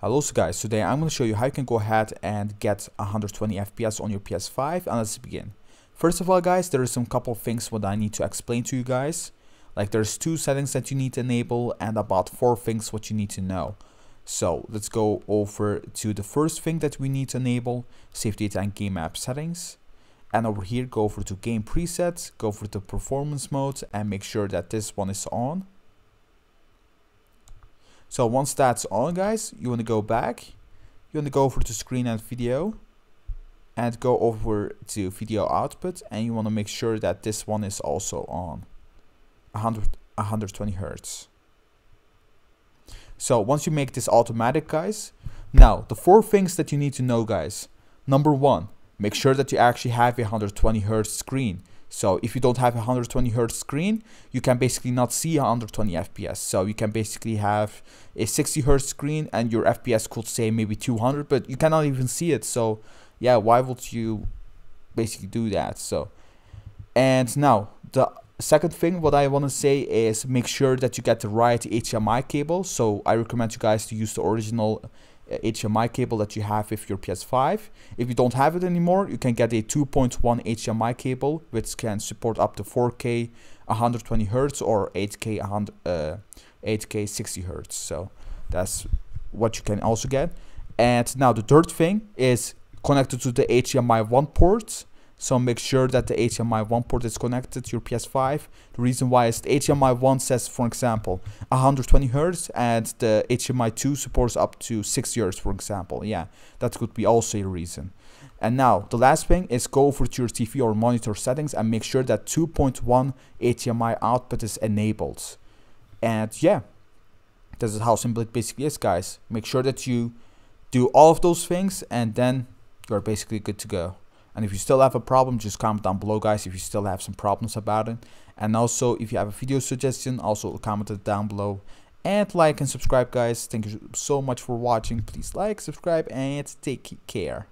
Hello so guys, today I'm going to show you how you can go ahead and get 120 FPS on your PS5 and let's begin. First of all guys, there are some couple things what I need to explain to you guys. Like there's two settings that you need to enable and about four things what you need to know. So let's go over to the first thing that we need to enable, save data and game app settings. And over here go over to game presets, go over to performance mode and make sure that this one is on. So once that's on guys, you want to go back, you want to go over to screen and video and go over to video output and you want to make sure that this one is also on 100, 120 Hertz. So once you make this automatic guys, now the four things that you need to know guys. Number one, make sure that you actually have a 120 Hertz screen. So if you don't have a 120 hertz screen, you can basically not see 120 FPS. So you can basically have a 60 hertz screen and your FPS could say maybe 200, but you cannot even see it. So yeah, why would you basically do that? So, and now the second thing what I want to say is make sure that you get the right HDMI cable. So I recommend you guys to use the original HDMI cable that you have with your PS5. If you don't have it anymore, you can get a 2.1 HDMI cable which can support up to 4K 120 Hz or 8K 100, uh, 8K 60 Hz. So that's what you can also get. And now the third thing is connected to the HDMI 1 port so make sure that the HDMI 1 port is connected to your PS5. The reason why is the HDMI 1 says, for example, 120 Hz and the HDMI 2 supports up to 60 Hz, for example. Yeah, that could be also a reason. And now the last thing is go over to your TV or monitor settings and make sure that 2.1 HDMI output is enabled. And yeah, this is how simple it basically is, guys. Make sure that you do all of those things and then you're basically good to go. And if you still have a problem, just comment down below, guys, if you still have some problems about it. And also, if you have a video suggestion, also comment it down below. And like and subscribe, guys. Thank you so much for watching. Please like, subscribe, and take care.